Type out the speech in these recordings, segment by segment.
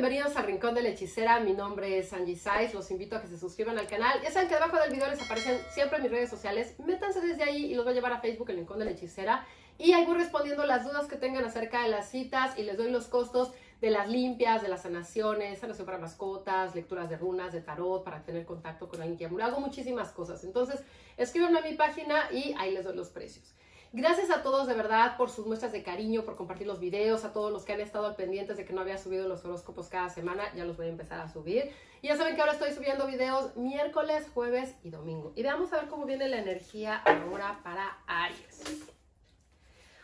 bienvenidos al Rincón de la Hechicera. Mi nombre es Angie Saiz. Los invito a que se suscriban al canal. Ya saben que debajo del video les aparecen siempre mis redes sociales. Métanse desde ahí y los voy a llevar a Facebook, el Rincón de la Hechicera. Y ahí voy respondiendo las dudas que tengan acerca de las citas y les doy los costos de las limpias, de las sanaciones, sanación para mascotas, lecturas de runas, de tarot, para tener contacto con alguien que Hago muchísimas cosas. Entonces, escríbanme a mi página y ahí les doy los precios. Gracias a todos de verdad por sus muestras de cariño, por compartir los videos, a todos los que han estado al pendientes de que no había subido los horóscopos cada semana, ya los voy a empezar a subir. Y ya saben que ahora estoy subiendo videos miércoles, jueves y domingo. Y vamos a ver cómo viene la energía ahora para Aries.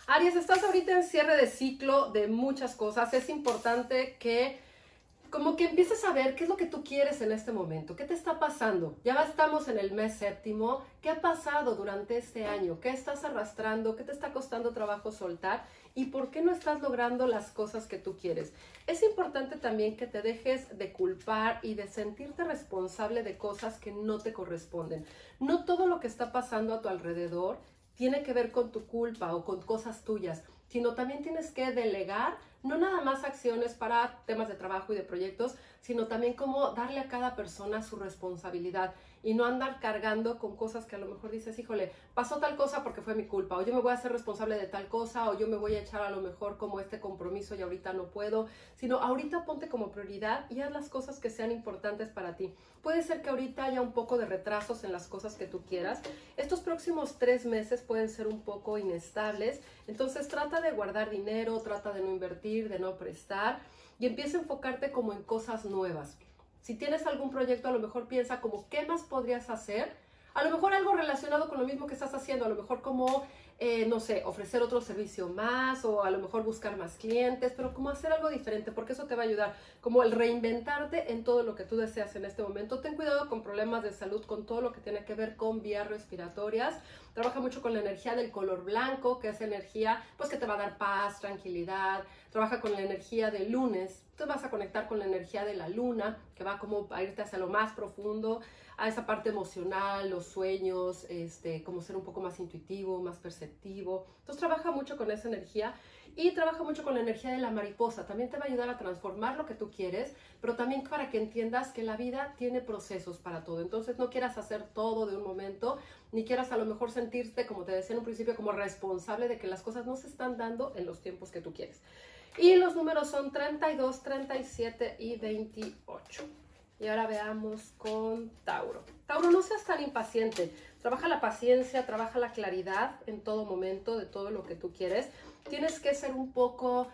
Aries, estás ahorita en cierre de ciclo de muchas cosas. Es importante que como que empieces a ver qué es lo que tú quieres en este momento, qué te está pasando. Ya estamos en el mes séptimo, qué ha pasado durante este año, qué estás arrastrando, qué te está costando trabajo soltar y por qué no estás logrando las cosas que tú quieres. Es importante también que te dejes de culpar y de sentirte responsable de cosas que no te corresponden. No todo lo que está pasando a tu alrededor tiene que ver con tu culpa o con cosas tuyas, sino también tienes que delegar no nada más acciones para temas de trabajo y de proyectos, sino también cómo darle a cada persona su responsabilidad y no andar cargando con cosas que a lo mejor dices, híjole, pasó tal cosa porque fue mi culpa, o yo me voy a hacer responsable de tal cosa, o yo me voy a echar a lo mejor como este compromiso y ahorita no puedo, sino ahorita ponte como prioridad y haz las cosas que sean importantes para ti. Puede ser que ahorita haya un poco de retrasos en las cosas que tú quieras. Estos próximos tres meses pueden ser un poco inestables, entonces trata de guardar dinero, trata de no invertir, de no prestar y empieza a enfocarte como en cosas nuevas. Si tienes algún proyecto, a lo mejor piensa como qué más podrías hacer. A lo mejor algo relacionado con lo mismo que estás haciendo, a lo mejor como eh, no sé, ofrecer otro servicio más o a lo mejor buscar más clientes, pero como hacer algo diferente, porque eso te va a ayudar, como el reinventarte en todo lo que tú deseas en este momento. Ten cuidado con problemas de salud, con todo lo que tiene que ver con vías respiratorias. Trabaja mucho con la energía del color blanco, que es energía pues que te va a dar paz, tranquilidad. Trabaja con la energía del lunes, te vas a conectar con la energía de la luna, que va como a irte hacia lo más profundo a esa parte emocional, los sueños, este, como ser un poco más intuitivo, más perceptivo. Entonces trabaja mucho con esa energía y trabaja mucho con la energía de la mariposa. También te va a ayudar a transformar lo que tú quieres, pero también para que entiendas que la vida tiene procesos para todo. Entonces no quieras hacer todo de un momento, ni quieras a lo mejor sentirte, como te decía en un principio, como responsable de que las cosas no se están dando en los tiempos que tú quieres. Y los números son 32, 37 y 28. Y ahora veamos con Tauro. Tauro, no seas tan impaciente. Trabaja la paciencia, trabaja la claridad en todo momento de todo lo que tú quieres. Tienes que ser un poco,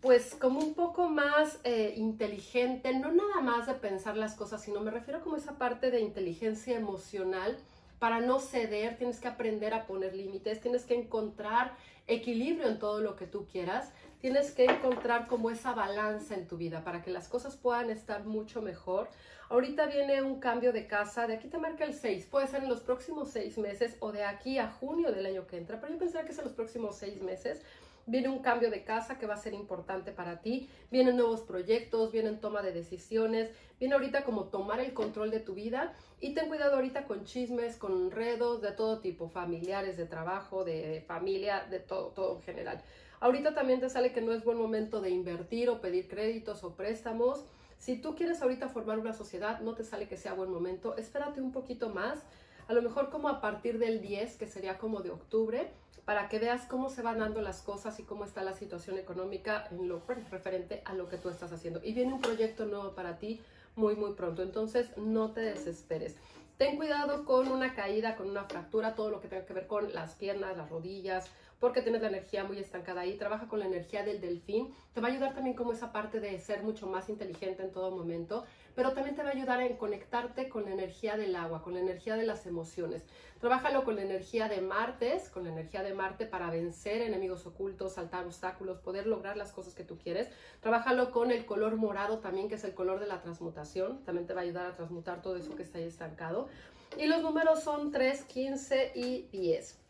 pues como un poco más eh, inteligente, no nada más de pensar las cosas, sino me refiero como esa parte de inteligencia emocional. Para no ceder, tienes que aprender a poner límites, tienes que encontrar equilibrio en todo lo que tú quieras tienes que encontrar como esa balanza en tu vida para que las cosas puedan estar mucho mejor. Ahorita viene un cambio de casa, de aquí te marca el 6, puede ser en los próximos 6 meses o de aquí a junio del año que entra, pero yo pensaría que es en los próximos 6 meses. Viene un cambio de casa que va a ser importante para ti, vienen nuevos proyectos, vienen toma de decisiones, viene ahorita como tomar el control de tu vida y ten cuidado ahorita con chismes, con enredos de todo tipo, familiares, de trabajo, de familia, de todo, todo en general. Ahorita también te sale que no es buen momento de invertir o pedir créditos o préstamos. Si tú quieres ahorita formar una sociedad, no te sale que sea buen momento. Espérate un poquito más, a lo mejor como a partir del 10, que sería como de octubre, para que veas cómo se van dando las cosas y cómo está la situación económica en lo referente a lo que tú estás haciendo. Y viene un proyecto nuevo para ti muy, muy pronto. Entonces, no te desesperes. Ten cuidado con una caída, con una fractura, todo lo que tenga que ver con las piernas, las rodillas, porque tienes la energía muy estancada ahí. Trabaja con la energía del delfín. Te va a ayudar también como esa parte de ser mucho más inteligente en todo momento, pero también te va a ayudar en conectarte con la energía del agua, con la energía de las emociones. Trabájalo con la energía de Martes, con la energía de Marte para vencer enemigos ocultos, saltar obstáculos, poder lograr las cosas que tú quieres. Trabájalo con el color morado también, que es el color de la transmutación. También te va a ayudar a transmutar todo eso que está ahí estancado. Y los números son 3, 15 y 10.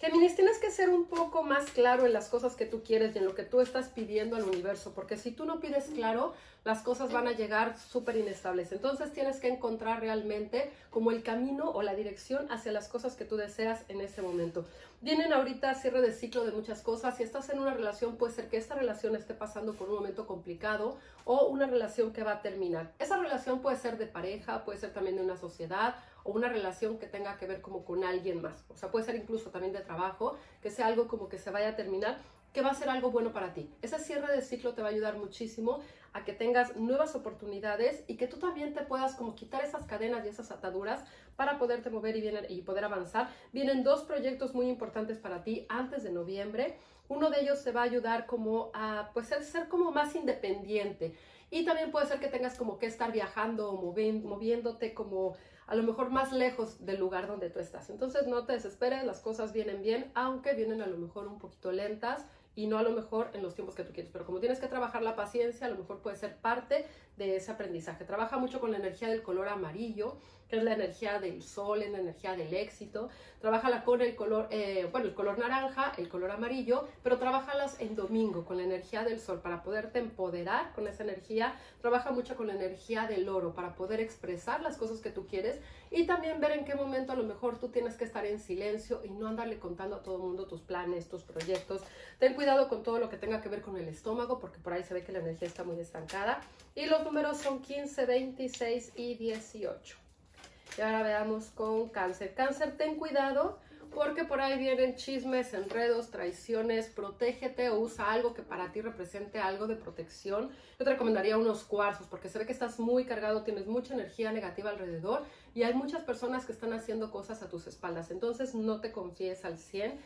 Géminis, tienes que ser un poco más claro en las cosas que tú quieres y en lo que tú estás pidiendo al universo, porque si tú no pides claro, las cosas van a llegar súper inestables. Entonces tienes que encontrar realmente como el camino o la dirección hacia las cosas que tú deseas en ese momento. Vienen ahorita cierre de ciclo de muchas cosas. Si estás en una relación, puede ser que esta relación esté pasando por un momento complicado o una relación que va a terminar. Esa relación puede ser de pareja, puede ser también de una sociedad o una relación que tenga que ver como con alguien más. O sea, puede ser incluso también de trabajo, que sea algo como que se vaya a terminar que va a ser algo bueno para ti. Ese cierre de ciclo te va a ayudar muchísimo a que tengas nuevas oportunidades y que tú también te puedas como quitar esas cadenas y esas ataduras para poderte mover y, y poder avanzar. Vienen dos proyectos muy importantes para ti antes de noviembre. Uno de ellos te va a ayudar como a pues ser, ser como más independiente y también puede ser que tengas como que estar viajando o moviéndote como a lo mejor más lejos del lugar donde tú estás. Entonces no te desesperes, las cosas vienen bien, aunque vienen a lo mejor un poquito lentas y no a lo mejor en los tiempos que tú quieres. Pero como tienes que trabajar la paciencia, a lo mejor puede ser parte de ese aprendizaje. Trabaja mucho con la energía del color amarillo, que es la energía del sol, es la energía del éxito. Trabájala con el color, eh, bueno, el color naranja, el color amarillo, pero trabajalas en domingo con la energía del sol para poderte empoderar con esa energía. Trabaja mucho con la energía del oro para poder expresar las cosas que tú quieres y también ver en qué momento a lo mejor tú tienes que estar en silencio y no andarle contando a todo el mundo tus planes, tus proyectos. Ten cuidado con todo lo que tenga que ver con el estómago porque por ahí se ve que la energía está muy estancada. Y los números son 15, 26 y 18. Y ahora veamos con cáncer. Cáncer, ten cuidado porque por ahí vienen chismes, enredos, traiciones, protégete o usa algo que para ti represente algo de protección. Yo te recomendaría unos cuarzos porque se ve que estás muy cargado, tienes mucha energía negativa alrededor y hay muchas personas que están haciendo cosas a tus espaldas. Entonces no te confíes al 100.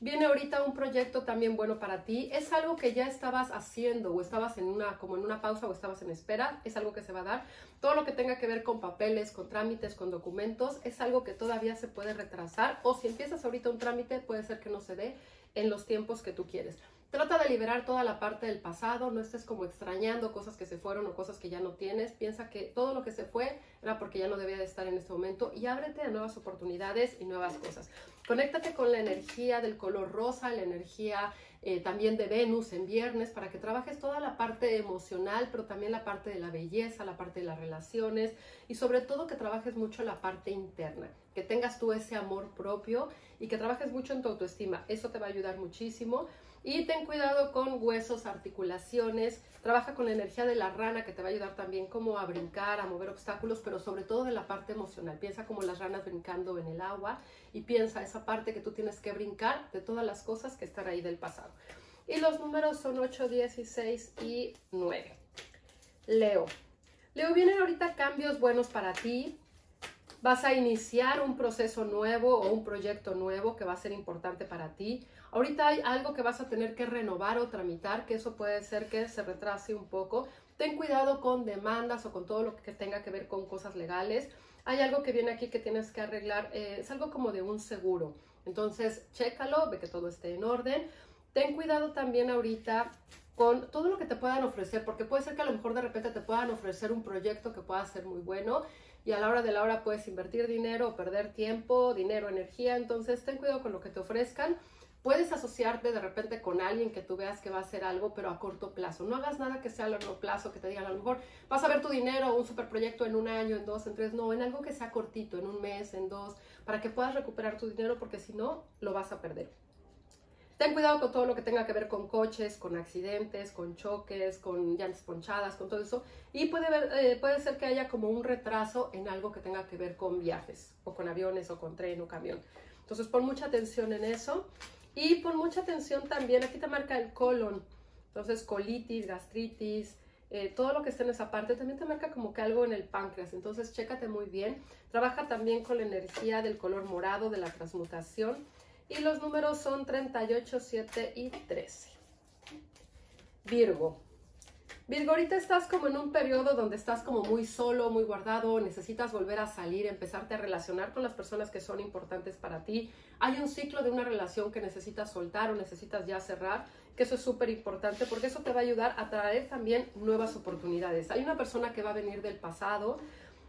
Viene ahorita un proyecto también bueno para ti. Es algo que ya estabas haciendo o estabas en una como en una pausa o estabas en espera, es algo que se va a dar. Todo lo que tenga que ver con papeles, con trámites, con documentos, es algo que todavía se puede retrasar o si empiezas ahorita un trámite puede ser que no se dé en los tiempos que tú quieres. Trata de liberar toda la parte del pasado, no estés como extrañando cosas que se fueron o cosas que ya no tienes. Piensa que todo lo que se fue era porque ya no debía de estar en este momento y ábrete a nuevas oportunidades y nuevas cosas. Conéctate con la energía del color rosa, la energía eh, también de Venus en viernes para que trabajes toda la parte emocional, pero también la parte de la belleza, la parte de las relaciones y sobre todo que trabajes mucho la parte interna, que tengas tú ese amor propio y que trabajes mucho en tu autoestima. Eso te va a ayudar muchísimo. Y ten cuidado con huesos, articulaciones. Trabaja con la energía de la rana que te va a ayudar también como a brincar, a mover obstáculos, pero sobre todo en la parte emocional. Piensa como las ranas brincando en el agua y piensa esa parte que tú tienes que brincar de todas las cosas que están ahí del pasado. Y los números son 8, 16 y 9. Leo. Leo, vienen ahorita cambios buenos para ti vas a iniciar un proceso nuevo o un proyecto nuevo que va a ser importante para ti. Ahorita hay algo que vas a tener que renovar o tramitar, que eso puede ser que se retrase un poco. Ten cuidado con demandas o con todo lo que tenga que ver con cosas legales. Hay algo que viene aquí que tienes que arreglar, eh, es algo como de un seguro. Entonces, chécalo, ve que todo esté en orden. Ten cuidado también ahorita con todo lo que te puedan ofrecer, porque puede ser que a lo mejor de repente te puedan ofrecer un proyecto que pueda ser muy bueno y a la hora de la hora puedes invertir dinero o perder tiempo, dinero, energía. Entonces, ten cuidado con lo que te ofrezcan. Puedes asociarte de repente con alguien que tú veas que va a hacer algo, pero a corto plazo. No hagas nada que sea a largo plazo, que te digan a lo mejor vas a ver tu dinero un superproyecto en un año, en dos, en tres. No, en algo que sea cortito, en un mes, en dos, para que puedas recuperar tu dinero, porque si no, lo vas a perder. Ten cuidado con todo lo que tenga que ver con coches, con accidentes, con choques, con llantas ponchadas, con todo eso. Y puede, eh, puede ser que haya como un retraso en algo que tenga que ver con viajes, o con aviones, o con tren, o camión. Entonces pon mucha atención en eso. Y pon mucha atención también, aquí te marca el colon. Entonces colitis, gastritis, eh, todo lo que esté en esa parte, también te marca como que algo en el páncreas, entonces chécate muy bien. Trabaja también con la energía del color morado, de la transmutación y los números son 38, 7 y 13. Virgo. Virgo, ahorita estás como en un periodo donde estás como muy solo, muy guardado, necesitas volver a salir, empezarte a relacionar con las personas que son importantes para ti. Hay un ciclo de una relación que necesitas soltar o necesitas ya cerrar, que eso es súper importante porque eso te va a ayudar a traer también nuevas oportunidades. Hay una persona que va a venir del pasado,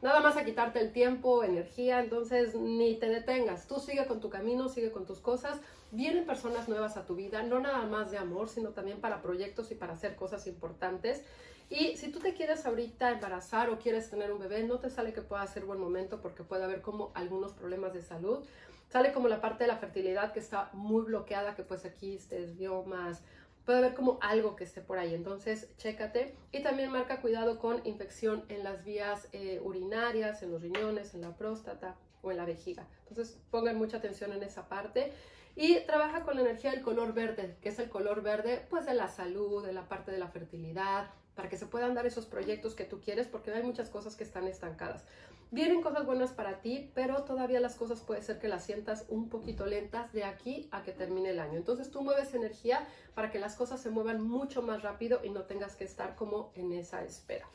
nada más a quitarte el tiempo, energía, entonces ni te detengas, tú sigue con tu camino, sigue con tus cosas, vienen personas nuevas a tu vida, no nada más de amor, sino también para proyectos y para hacer cosas importantes. Y si tú te quieres ahorita embarazar o quieres tener un bebé, no te sale que pueda ser buen momento porque puede haber como algunos problemas de salud. Sale como la parte de la fertilidad que está muy bloqueada, que pues aquí estés biomas, puede haber como algo que esté por ahí. Entonces, chécate. Y también marca cuidado con infección en las vías eh, urinarias, en los riñones, en la próstata o en la vejiga. Entonces, pongan mucha atención en esa parte. Y trabaja con la energía del color verde, que es el color verde, pues de la salud, de la parte de la fertilidad, para que se puedan dar esos proyectos que tú quieres, porque hay muchas cosas que están estancadas. Vienen cosas buenas para ti, pero todavía las cosas puede ser que las sientas un poquito lentas de aquí a que termine el año. Entonces tú mueves energía para que las cosas se muevan mucho más rápido y no tengas que estar como en esa espera.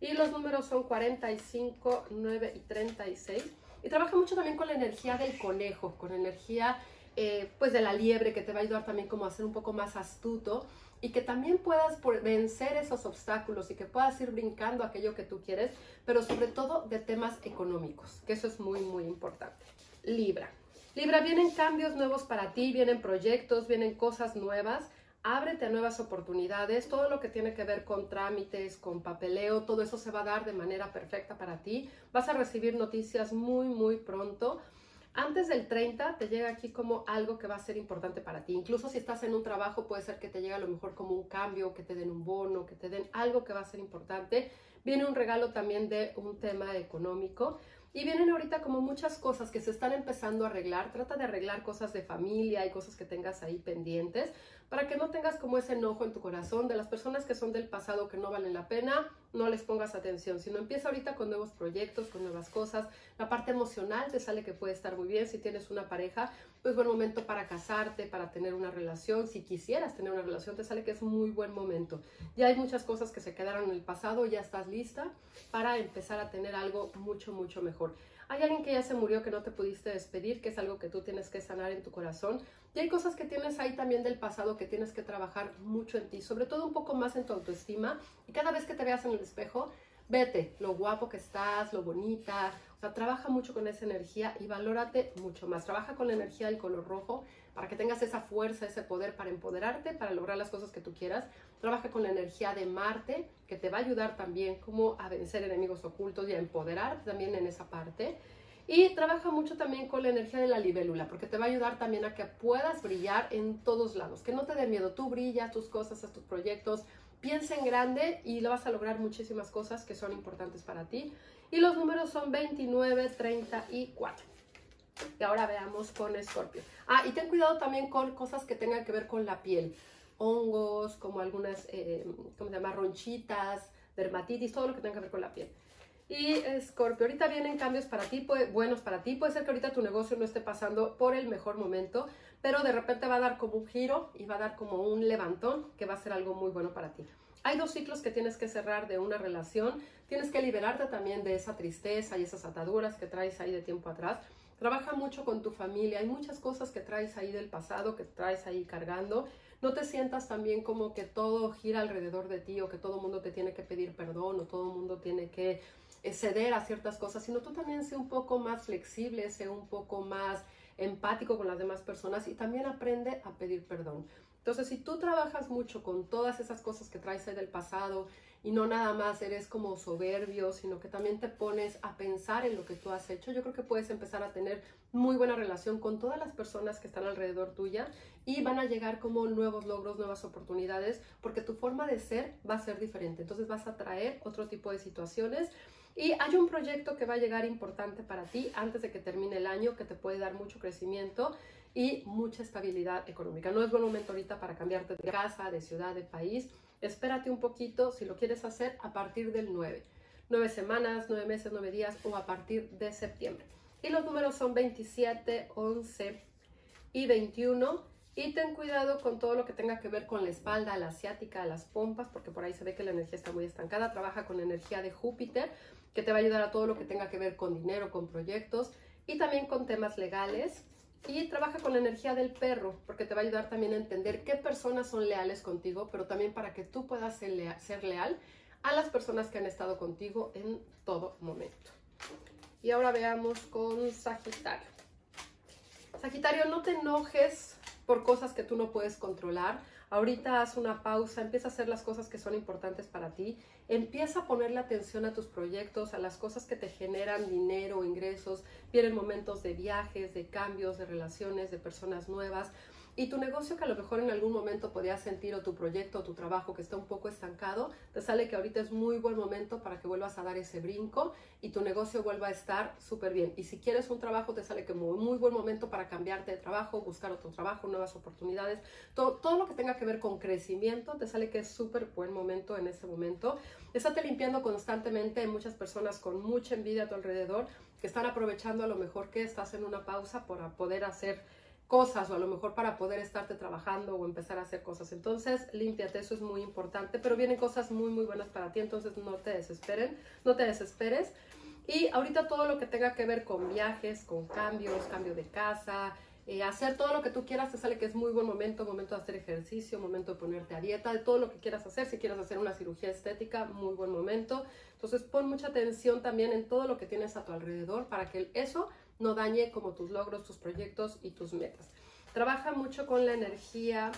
Y los números son 45, 9 y 36. Y trabaja mucho también con la energía del conejo, con energía eh, pues de la liebre que te va a ayudar también como a ser un poco más astuto y que también puedas vencer esos obstáculos y que puedas ir brincando aquello que tú quieres, pero sobre todo de temas económicos, que eso es muy, muy importante. Libra. Libra, vienen cambios nuevos para ti, vienen proyectos, vienen cosas nuevas. Ábrete a nuevas oportunidades, todo lo que tiene que ver con trámites, con papeleo, todo eso se va a dar de manera perfecta para ti. Vas a recibir noticias muy, muy pronto antes del 30 te llega aquí como algo que va a ser importante para ti. Incluso si estás en un trabajo puede ser que te llegue a lo mejor como un cambio, que te den un bono, que te den algo que va a ser importante. Viene un regalo también de un tema económico. Y vienen ahorita como muchas cosas que se están empezando a arreglar. Trata de arreglar cosas de familia y cosas que tengas ahí pendientes para que no tengas como ese enojo en tu corazón de las personas que son del pasado que no valen la pena, no les pongas atención, sino empieza ahorita con nuevos proyectos, con nuevas cosas. La parte emocional te sale que puede estar muy bien si tienes una pareja, pues buen momento para casarte, para tener una relación. Si quisieras tener una relación, te sale que es muy buen momento. Ya hay muchas cosas que se quedaron en el pasado, ya estás lista para empezar a tener algo mucho, mucho mejor. Hay alguien que ya se murió que no te pudiste despedir, que es algo que tú tienes que sanar en tu corazón. Y hay cosas que tienes ahí también del pasado que tienes que trabajar mucho en ti, sobre todo un poco más en tu autoestima. Y cada vez que te veas en el espejo, vete lo guapo que estás, lo bonita. Trabaja mucho con esa energía y valórate mucho más. Trabaja con la energía del color rojo para que tengas esa fuerza, ese poder para empoderarte, para lograr las cosas que tú quieras. Trabaja con la energía de Marte, que te va a ayudar también como a vencer enemigos ocultos y a empoderarte también en esa parte. Y trabaja mucho también con la energía de la libélula, porque te va a ayudar también a que puedas brillar en todos lados, que no te dé miedo, tú brillas tus cosas, tus proyectos, piensa en grande y lo vas a lograr muchísimas cosas que son importantes para ti. Y los números son 29, 34. Y ahora veamos con Escorpio. Ah, y ten cuidado también con cosas que tengan que ver con la piel. Hongos, como algunas, eh, ¿cómo se llama? Ronchitas, dermatitis, todo lo que tenga que ver con la piel. Y Scorpio, ahorita vienen cambios para ti, buenos para ti. Puede ser que ahorita tu negocio no esté pasando por el mejor momento, pero de repente va a dar como un giro y va a dar como un levantón que va a ser algo muy bueno para ti. Hay dos ciclos que tienes que cerrar de una relación. Tienes que liberarte también de esa tristeza y esas ataduras que traes ahí de tiempo atrás. Trabaja mucho con tu familia. Hay muchas cosas que traes ahí del pasado, que traes ahí cargando. No te sientas también como que todo gira alrededor de ti o que todo el mundo te tiene que pedir perdón o todo el mundo tiene que ceder a ciertas cosas, sino tú también sé un poco más flexible, sé un poco más empático con las demás personas y también aprende a pedir perdón. Entonces, si tú trabajas mucho con todas esas cosas que traes del pasado y no nada más eres como soberbio, sino que también te pones a pensar en lo que tú has hecho, yo creo que puedes empezar a tener muy buena relación con todas las personas que están alrededor tuya y van a llegar como nuevos logros, nuevas oportunidades, porque tu forma de ser va a ser diferente. Entonces vas a traer otro tipo de situaciones y hay un proyecto que va a llegar importante para ti antes de que termine el año que te puede dar mucho crecimiento y mucha estabilidad económica. No es buen momento ahorita para cambiarte de casa, de ciudad, de país. Espérate un poquito si lo quieres hacer a partir del 9. 9 semanas, 9 meses, 9 días o a partir de septiembre. Y los números son 27, 11 y 21. Y ten cuidado con todo lo que tenga que ver con la espalda, la asiática, las pompas, porque por ahí se ve que la energía está muy estancada. Trabaja con energía de Júpiter que te va a ayudar a todo lo que tenga que ver con dinero, con proyectos y también con temas legales. Y trabaja con la energía del perro, porque te va a ayudar también a entender qué personas son leales contigo, pero también para que tú puedas ser leal, ser leal a las personas que han estado contigo en todo momento. Y ahora veamos con Sagitario. Sagitario, no te enojes por cosas que tú no puedes controlar. Ahorita haz una pausa, empieza a hacer las cosas que son importantes para ti, empieza a ponerle atención a tus proyectos, a las cosas que te generan dinero, ingresos, vienen momentos de viajes, de cambios, de relaciones, de personas nuevas y tu negocio que a lo mejor en algún momento podías sentir o tu proyecto o tu trabajo que está un poco estancado, te sale que ahorita es muy buen momento para que vuelvas a dar ese brinco y tu negocio vuelva a estar súper bien. Y si quieres un trabajo, te sale que muy, muy buen momento para cambiarte de trabajo, buscar otro trabajo, nuevas oportunidades. Todo, todo lo que tenga que ver con crecimiento, te sale que es súper buen momento en ese momento. Estate limpiando constantemente. Hay muchas personas con mucha envidia a tu alrededor que están aprovechando a lo mejor que estás en una pausa para poder hacer cosas o a lo mejor para poder estarte trabajando o empezar a hacer cosas. Entonces, límpiate, eso es muy importante, pero vienen cosas muy, muy buenas para ti, entonces no te desesperen, no te desesperes. Y ahorita todo lo que tenga que ver con viajes, con cambios, cambio de casa, eh, hacer todo lo que tú quieras, te sale que es muy buen momento, momento de hacer ejercicio, momento de ponerte a dieta, de todo lo que quieras hacer. Si quieres hacer una cirugía estética, muy buen momento. Entonces pon mucha atención también en todo lo que tienes a tu alrededor para que eso no dañe como tus logros, tus proyectos y tus metas. Trabaja mucho con la energía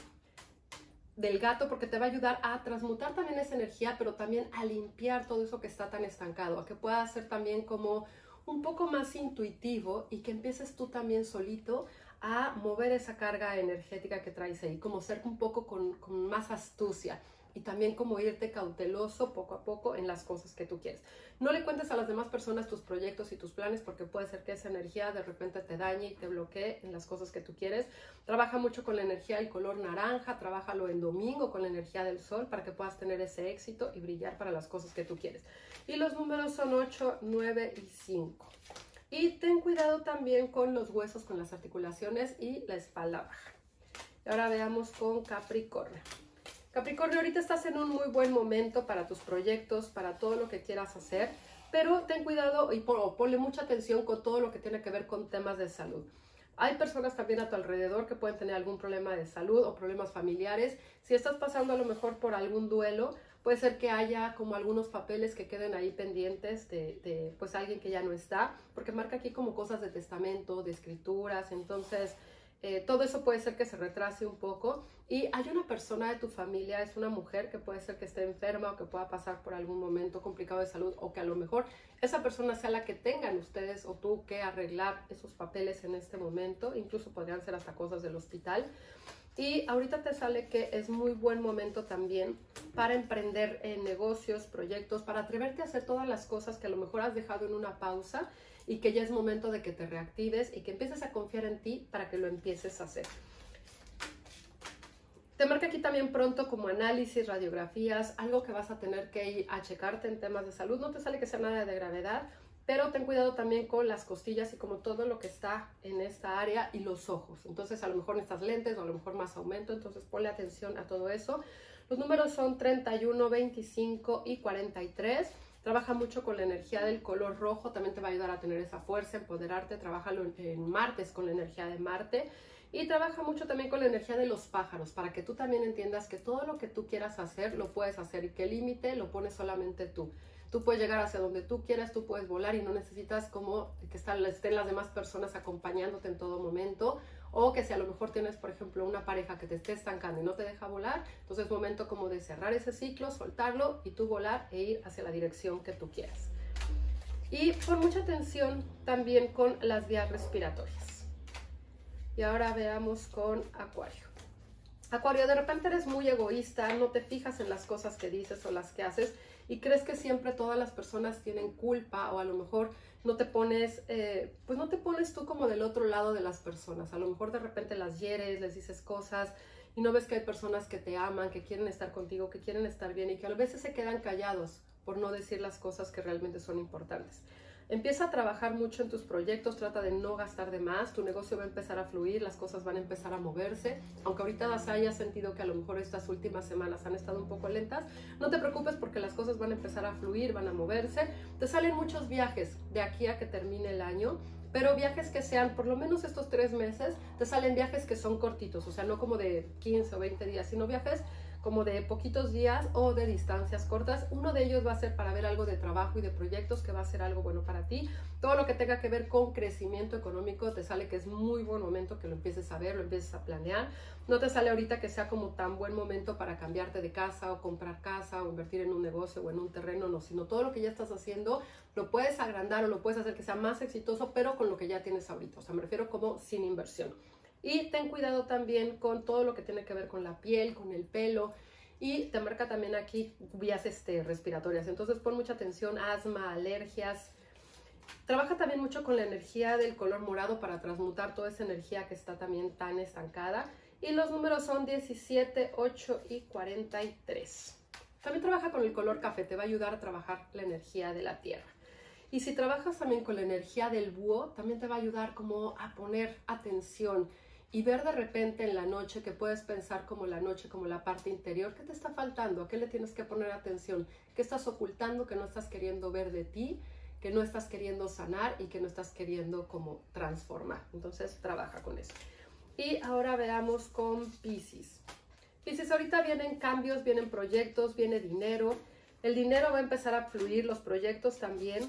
del gato porque te va a ayudar a transmutar también esa energía, pero también a limpiar todo eso que está tan estancado, a que pueda ser también como un poco más intuitivo y que empieces tú también solito a mover esa carga energética que traes ahí, como ser un poco con, más astucia y también como irte cauteloso poco a poco en las cosas que tú quieres. No le cuentes a las demás personas tus proyectos y tus planes porque puede ser que esa energía de repente te dañe y te bloquee en las cosas que tú quieres. Trabaja mucho con la energía del color naranja, trabájalo en domingo con la energía del sol para que puedas tener ese éxito y brillar para las cosas que tú quieres. Y los números son 8, 9 y 5. Y ten cuidado también con los huesos, con las articulaciones y la espalda baja. Y ahora veamos con Capricornio. Capricornio, ahorita estás en un muy buen momento para tus proyectos, para todo lo que quieras hacer, pero ten cuidado y ponle mucha atención con todo lo que tiene que ver con temas de salud. Hay personas también a tu alrededor que pueden tener algún problema de salud o problemas familiares. Si estás pasando a lo mejor por algún duelo, puede ser que haya como algunos papeles que queden ahí pendientes de, pues alguien que ya no está, porque marca aquí como cosas de testamento, de escrituras, entonces eh, todo eso puede ser que se retrase un poco y hay una persona de tu familia, es una mujer que puede ser que esté enferma o que pueda pasar por algún momento complicado de salud o que a lo mejor esa persona sea la que tengan ustedes o tú que arreglar esos papeles en este momento, incluso podrían ser hasta cosas del hospital. Y ahorita te sale que es muy buen momento también para emprender en negocios, proyectos, para atreverte a hacer todas las cosas que a lo mejor has dejado en una pausa y que ya es momento de que te reactives y que empieces a confiar en ti para que lo empieces a hacer. Te marca aquí también pronto como análisis, radiografías, algo que vas a tener que ir a checarte en temas de salud. No te sale que sea nada de gravedad, pero ten cuidado también con las costillas y como todo lo que está en esta área y los ojos. Entonces a lo mejor necesitas lentes o a lo mejor más aumento, entonces ponle atención a todo eso. Los números son 31, 25 y 43. Trabaja mucho con la energía del color rojo, también te va a ayudar a tener esa fuerza, empoderarte. Trabájalo en, en martes con la energía de Marte. Y trabaja mucho también con la energía de los pájaros, para que tú también entiendas que todo lo que tú quieras hacer, lo puedes hacer y que el límite lo pones solamente tú. Tú puedes llegar hacia donde tú quieras, tú puedes volar y no necesitas como que estén las demás personas acompañándote en todo momento o que si a lo mejor tienes, por ejemplo, una pareja que te esté estancando y no te deja volar, entonces es momento como de cerrar ese ciclo, soltarlo y tú volar e ir hacia la dirección que tú quieras. Y pon mucha atención también con las vías respiratorias. Y ahora veamos con Acuario. Acuario, de repente eres muy egoísta, no te fijas en las cosas que dices o las que haces y crees que siempre todas las personas tienen culpa o a lo mejor no te pones, eh, pues no te pones tú como del otro lado de las personas. A lo mejor de repente las hieres, les dices cosas y no ves que hay personas que te aman, que quieren estar contigo, que quieren estar bien y que a veces se quedan callados por no decir las cosas que realmente son importantes. Empieza a trabajar mucho en tus proyectos, trata de no gastar de más, tu negocio va a empezar a fluir, las cosas van a empezar a moverse. Aunque ahorita las hayas sentido que a lo mejor estas últimas semanas han estado un poco lentas, no te preocupes porque las cosas van a empezar a fluir, van a moverse. Te salen muchos viajes de aquí a que termine el año pero viajes que sean por lo menos estos tres meses, te salen viajes que son cortitos, o sea, no como de 15 o 20 días, sino viajes como de poquitos días o de distancias cortas. Uno de ellos va a ser para ver algo de trabajo y de proyectos que va a ser algo bueno para ti. Todo lo que tenga que ver con crecimiento económico te sale que es muy buen momento que lo empieces a ver, lo empieces a planear. No te sale ahorita que sea como tan buen momento para cambiarte de casa o comprar casa o invertir en un negocio o en un terreno, no, sino todo lo que ya estás haciendo lo puedes agrandar o lo puedes hacer que sea más exitoso, pero con lo que ya tienes ahorita. O sea, me refiero como sin inversión. Y ten cuidado también con todo lo que tiene que ver con la piel, con el pelo. Y te marca también aquí vías este, respiratorias. Entonces pon mucha atención, asma, alergias. Trabaja también mucho con la energía del color morado para transmutar toda esa energía que está también tan estancada. Y los números son 17, 8 y 43. También trabaja con el color café, te va a ayudar a trabajar la energía de la tierra. Y si trabajas también con la energía del búho, también te va a ayudar como a poner atención y ver de repente en la noche que puedes pensar como la noche, como la parte interior, ¿qué te está faltando? ¿A qué le tienes que poner atención? ¿Qué estás ocultando que no estás queriendo ver de ti? que no estás queriendo sanar y que no estás queriendo como transformar. Entonces trabaja con eso. Y ahora veamos con Pisces. Pisces, ahorita vienen cambios, vienen proyectos, viene dinero. El dinero va a empezar a fluir, los proyectos también.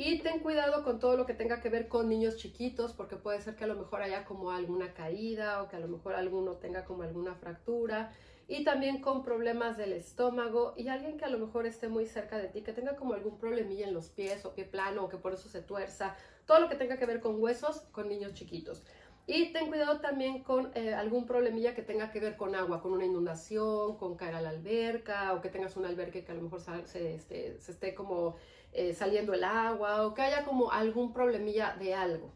Y ten cuidado con todo lo que tenga que ver con niños chiquitos, porque puede ser que a lo mejor haya como alguna caída o que a lo mejor alguno tenga como alguna fractura. Y también con problemas del estómago y alguien que a lo mejor esté muy cerca de ti, que tenga como algún problemilla en los pies o pie plano o que por eso se tuerza. Todo lo que tenga que ver con huesos, con niños chiquitos. Y ten cuidado también con eh, algún problemilla que tenga que ver con agua, con una inundación, con caer a la alberca o que tengas un albergue que a lo mejor este, se esté como eh, saliendo el agua o que haya como algún problemilla de algo.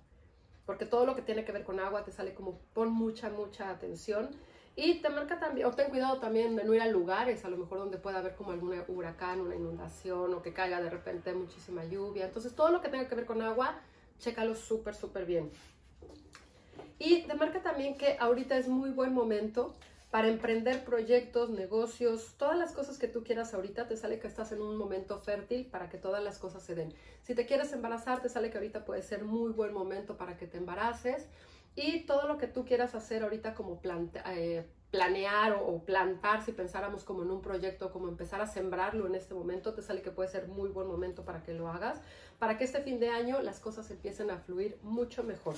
Porque todo lo que tiene que ver con agua te sale como pon mucha, mucha atención. Y te marca también, o ten cuidado también de no ir a lugares, a lo mejor donde pueda haber como algún huracán, una inundación o que caiga de repente muchísima lluvia. Entonces todo lo que tenga que ver con agua, chécalo súper, súper bien. Y te marca también que ahorita es muy buen momento para emprender proyectos, negocios, todas las cosas que tú quieras ahorita, te sale que estás en un momento fértil para que todas las cosas se den. Si te quieres embarazar, te sale que ahorita puede ser muy buen momento para que te embaraces. Y todo lo que tú quieras hacer ahorita como eh, planear o, o, plantar, si pensáramos como en un proyecto, como empezar a sembrarlo en este momento, te sale que puede ser muy buen momento para que lo hagas, para que este fin de año las cosas empiecen a fluir mucho mejor.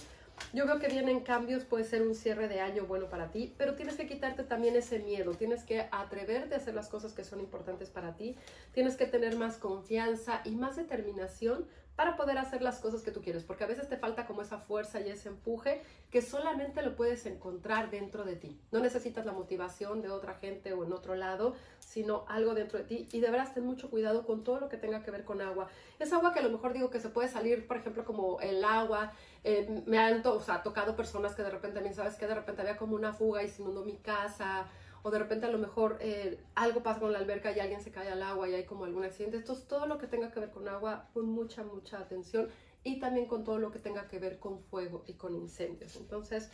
Yo veo que vienen cambios, puede ser un cierre de año bueno para ti, pero tienes que quitarte también ese miedo, tienes que atreverte a hacer las cosas que son importantes para ti, tienes que tener más confianza y más determinación para poder hacer las cosas que tú quieres, porque a veces te falta como esa fuerza y ese empuje que solamente lo puedes encontrar dentro de ti. No necesitas la motivación de otra gente o en otro lado, sino algo dentro de ti y deberás tener mucho cuidado con todo lo que tenga que ver con agua. Es agua que a lo mejor digo que se puede salir, por ejemplo, como el agua. Eh, me han o sea, tocado personas que de repente también, ¿sabes? Que de repente había como una fuga y se inundó mi casa o de repente a lo mejor eh, algo pasa con la alberca y alguien se cae al agua y hay como algún accidente. Entonces, todo lo que tenga que ver con agua, con mucha, mucha atención y también con todo lo que tenga que ver con fuego y con incendios. Entonces,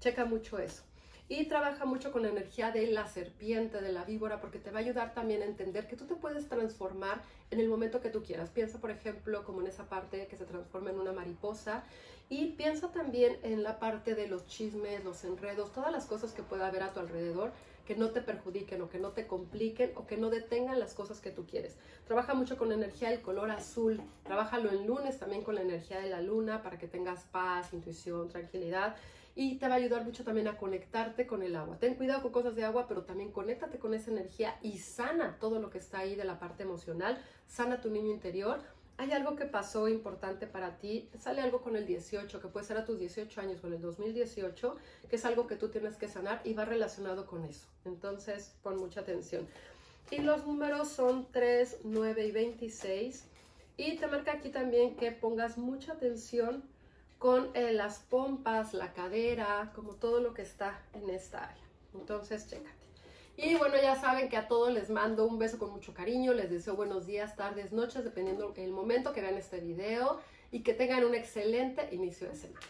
checa mucho eso. Y trabaja mucho con la energía de la serpiente, de la víbora, porque te va a ayudar también a entender que tú te puedes transformar en el momento que tú quieras. Piensa, por ejemplo, como en esa parte que se transforma en una mariposa. Y piensa también en la parte de los chismes, los enredos, todas las cosas que pueda haber a tu alrededor que no te perjudiquen o que no te compliquen o que no detengan las cosas que tú quieres. Trabaja mucho con la energía del color azul, trabájalo en lunes también con la energía de la luna para que tengas paz, intuición, tranquilidad y te va a ayudar mucho también a conectarte con el agua. Ten cuidado con cosas de agua, pero también conéctate con esa energía y sana todo lo que está ahí de la parte emocional, sana tu niño interior hay algo que pasó importante para ti, sale algo con el 18, que puede ser a tus 18 años, con el 2018, que es algo que tú tienes que sanar y va relacionado con eso. Entonces, pon mucha atención. Y los números son 3, 9 y 26. Y te marca aquí también que pongas mucha atención con eh, las pompas, la cadera, como todo lo que está en esta área. Entonces, chécate. Y bueno, ya saben que a todos les mando un beso con mucho cariño, les deseo buenos días, tardes, noches, dependiendo del momento que vean este video y que tengan un excelente inicio de semana.